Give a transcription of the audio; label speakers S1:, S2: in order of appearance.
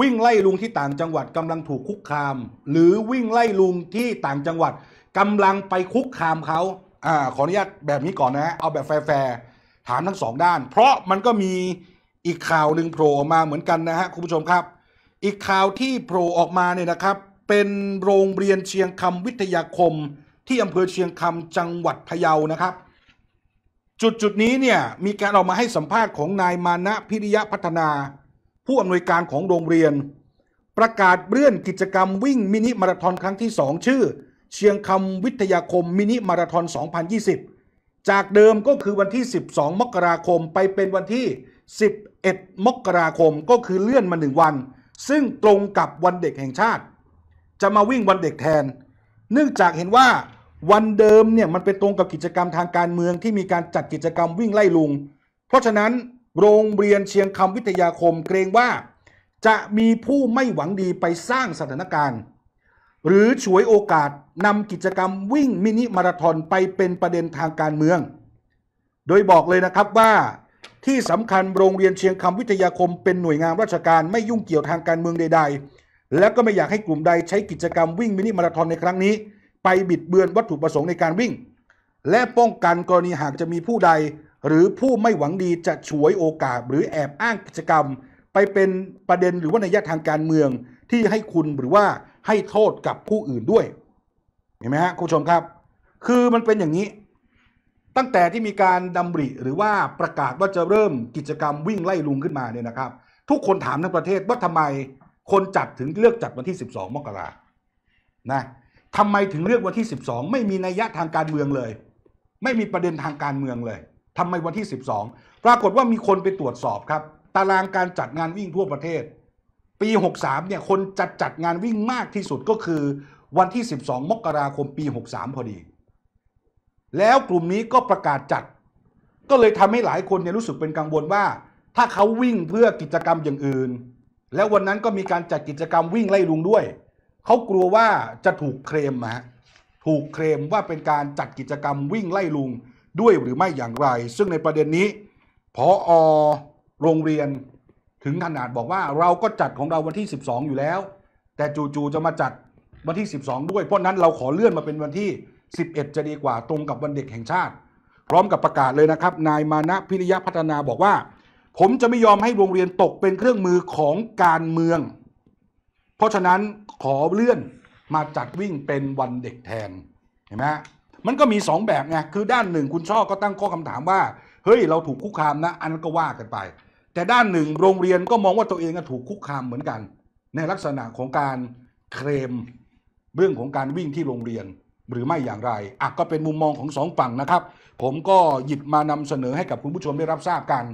S1: วิ่งไล่ลุงที่ต่างจังหวัดกำลังถูกคุกคาม หรือวิ่งไล่ลุงที่ต่างจังหวัดกำลังไปคุกคามเขาอ่าขออนุญาตแบบนี้ก่อนนะเอาแบบแฟร์ถามทั้งสองด้าน เพราะมันก็มีอีกข่าวหนึ่งโผล่มาเหมือนกันนะฮะคุณผู้ชมครับ อีกข่าวที่โผล่ออกมาเนี่ยนะครับ เป็นโรงเรียนเชียงคำวิทยาคม ที่อำเภอเชียงคำจังหวัดพะเยานะครับ จุดจุดนี้เนี่ยมีการออกมาให้สัมภาษณ์ของนายมานะพิริยะพัฒนา ผู้อำนวยการของโรงเรียน ประกาศเลื่อนกิจกรรมวิ่งมินิมาราธอนครั้งที่ 2 ชื่อ เชียงคำวิทยาคมมินิมาราธอน 2020 จากเดิมก็คือวันที่ 12 มกราคมไปเป็นวันที่ 11 มกราคมก็คือเลื่อนมาหนึ่งวัน ซึ่งตรงกับวันเด็กแห่งชาติ จะมาวิ่งวันเด็กแทน เนื่องจากเห็นว่าวันเดิมเนี่ยมันไปตรงกับกิจกรรมทางการเมืองที่มีการจัดกิจกรรมวิ่งไล่ลุง เพราะฉะนั้น โรงเรียนเชียงคำวิทยาคมเกรงว่าจะมีผู้ไม่หวังดีไปสร้างสถานการณ์ หรือฉวยโอกาสนำกิจกรรมวิ่งมินิมาราธอนไปเป็นประเด็นทางการเมือง โดยบอกเลยนะครับว่าที่สำคัญโรงเรียนเชียงคำวิทยาคมเป็นหน่วยงานราชการไม่ยุ่งเกี่ยวทางการเมืองใด ๆ และก็ไม่อยากให้กลุ่มใดใช้กิจกรรมวิ่งมินิมาราธอนในครั้งนี้ ไปบิดเบือนวัตถุประสงค์ในการวิ่ง และป้องกันกรณีหากจะมีผู้ใด หรือผู้ไม่หวังดีจะฉวยโอกาสหรือแอบอ้างกิจกรรม ไปเป็นประเด็นหรือว่าในยะทางการเมืองที่ให้คุณหรือว่าให้โทษกับผู้อื่นด้วย เห็นไหมฮะคุณผู้ชมครับ คือมันเป็นอย่างนี้ ตั้งแต่ที่มีการดำริหรือว่าประกาศว่าจะเริ่มกิจกรรมวิ่งไล่ลุงขึ้นมาเนี่ยนะครับ ทุกคนถามทั้งประเทศว่าทำไมคนจัดถึงเลือกจัดวันที่ 12 มกรานะทำไมถึงเลือกวันที่ 12 ไม่มีนัยยะทางการเมืองเลย ไม่มีประเด็นทางการเมืองเลย ทำไมวันที่ 12 ปรากฏว่ามีคนไปตรวจสอบครับ ตารางการจัดงานวิ่งทั่วประเทศ ปี 63 เนี่ย คนจัดจัดงานวิ่งมากที่สุดก็คือวันที่ 12 มกราคมปี 63 พอดี แล้วกลุ่มนี้ก็ประกาศจัด ก็เลยทำให้หลายคนเนี่ยรู้สึกเป็นกังวลว่า ถ้าเขาวิ่งเพื่อกิจกรรมอย่างอื่น แล้ววันนั้นก็มีการจัดกิจกรรมวิ่งไล่ลุงด้วย เขากลัวว่าจะถูกเคลมนะฮะถูกเคลมว่าเป็นการจัดกิจกรรมวิ่งไล่ลุง ด้วยหรือไม่อย่างไร ซึ่งในประเด็นนี้พออโรงเรียนถึงขนาดบอกว่าเราก็จัดของเราวันที่ 12 อยู่แล้ว แต่จู่ๆจะมาจัดวันที่ 12 ด้วย เพราะนั้นเราขอเลื่อนมาเป็นวันที่ 11 จะดีกว่าตรงกับวันเด็กแห่งชาติ พร้อมกับประกาศเลยนะครับ นายมานะพิริยะพัฒนาบอกว่า ผมจะไม่ยอมให้โรงเรียนตกเป็นเครื่องมือของการเมือง เพราะฉะนั้นขอเลื่อนมาจัดวิ่งเป็นวันเด็กแทนเห็นไหม มันก็มีสองแบบไงคือด้านหนึ่งคุณช่อก็ตั้งข้อคำถามว่า เฮ้ยเราถูกคุกคามนะ อันนั้นก็ว่ากันไป แต่ด้านหนึ่งโรงเรียนก็มองว่าตัวเองก็ถูกคุกคามเหมือนกัน ในลักษณะของการเคลมเรื่องของการวิ่งที่โรงเรียนหรือไม่อย่างไรอะก็เป็นมุมมองของสองฝั่งนะครับ ผมก็หยิบมานำเสนอให้กับคุณผู้ชมได้รับทราบกัน